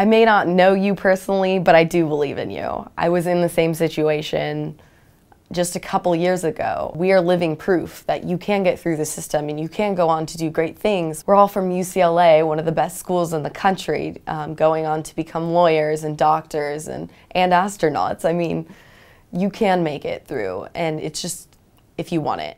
I may not know you personally, but I do believe in you. I was in the same situation just a couple years ago. We are living proof that you can get through the system and you can go on to do great things. We're all from UCLA, one of the best schools in the country, um, going on to become lawyers and doctors and, and astronauts. I mean, you can make it through, and it's just if you want it.